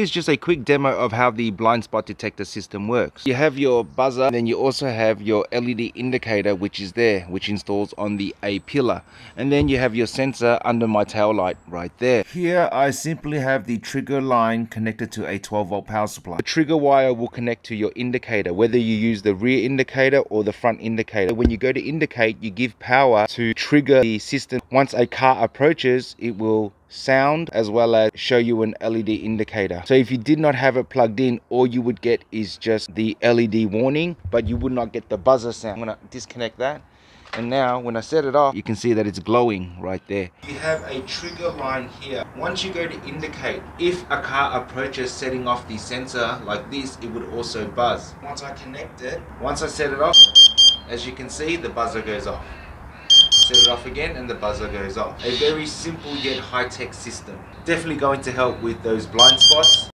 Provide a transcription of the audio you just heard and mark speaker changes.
Speaker 1: Here's just a quick demo of how the blind spot detector system works. You have your buzzer, and then you also have your LED indicator which is there, which installs on the A pillar. And then you have your sensor under my tail light right there. Here I simply have the trigger line connected to a 12 volt power supply. The trigger wire will connect to your indicator, whether you use the rear indicator or the front indicator. When you go to indicate, you give power to trigger the system. Once a car approaches, it will sound as well as show you an LED indicator. So if you did not have it plugged in, all you would get is just the LED warning, but you would not get the buzzer sound. I'm gonna disconnect that. And now when I set it off, you can see that it's glowing right there. You have a trigger line here. Once you go to indicate, if a car approaches setting off the sensor like this, it would also buzz. Once I connect it, once I set it off, as you can see, the buzzer goes off set it off again and the buzzer goes off. A very simple yet high-tech system. Definitely going to help with those blind spots